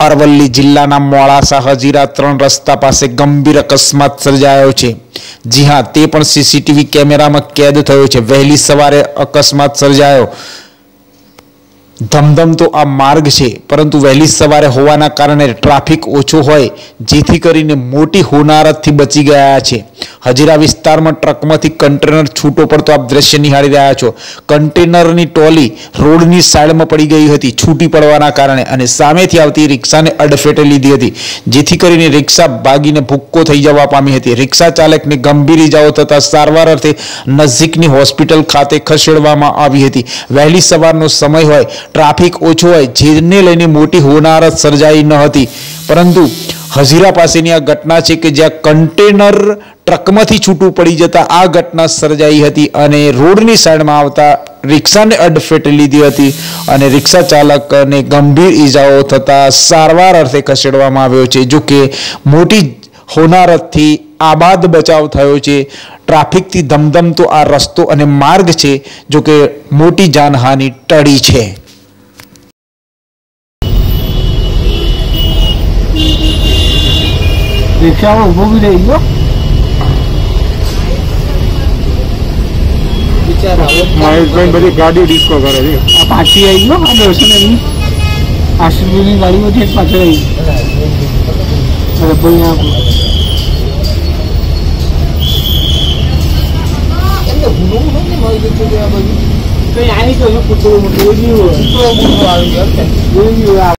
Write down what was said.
અરવલ્લી જિલ્લાના મોડાસા હજીરા ત્રણ રસ્તા પાસે ગંભીર અકસ્માત સર્જાયો છે. જી હા, તે પણ સીસીટીવી કેમેરામાં કેદ થયો છે. વહેલી સવારે અકસ્માત સર્જાયો. ધમધમ તો આ માર્ગ છે, પરંતુ વહેલી સવારે હોવાના કારણે ટ્રાફિક ઓછો હોય, જેથી કરીને મોટી હોનારતથી બચી ગયા છે. હજીરા વિસ્તારમાં ટ્રકમાંથી કન્ટેનર છૂટો પડતો આપ દ્રશ્ય નિહાળી રહ્યા છો. કન્ટેનરની ટોલી રોડની સાઈડમાં પડી ગઈ હતી, છૂટી પડવાના કારણે અને સામેથી આવતી રિક્ષાને અડફેટે લીધી હતી, જેથી કરીને રિક્ષા ભાગીને ભૂક્કો થઈ જવા પામી હતી. રિક્ષા ચાલકને ગંભીર ઇજાઓ થતા સારવાર અર્થે નજીકની હોસ્પિટલ ખાતે ખસેડવામાં આવી હતી. વહેલી સવારનો સમય હોય, ટ્રાફિક ઓછો હોય, જેને લઈને મોટી હોનારત સર્જાઈ ન હતી. પરંતુ હજીરા પાસેની આ ઘટના છે કે જ્યાં કન્ટેનર ટ્રકમાંથી છૂટું પડી જતા આ ઘટના સર્જાઈ હતી અને રોડની સાઈડમાં આવતા રિક્ષાને અડફેટે લીધી હતી અને રિક્ષા ચાલકને ગંભીર ઈજાઓ થતા સારવાર અર્થે ખસેડવામાં આવ્યો છે. જો કે મોટી હોનારતથી આબાદ બચાવ થયો છે. ટ્રાફિકથી ધમધમતો આ રસ્તો અને માર્ગ છે, જો કે મોટી જાનહાનિ ટળી છે. રિક્ષામાં ઊભો બી રહી ગયો મહેશભાઈ બધી ગાડીઓ ડિસ્કો કરે છે આ પાછી આવી ગયો આ દર્શન એમની આશીર્વાદની ગાડીમાંથી એક પાછળ આવી અરે ભાઈ આ કઈ આવી ગયો પૂછવું જોઈ ગયું જોઈ ગયું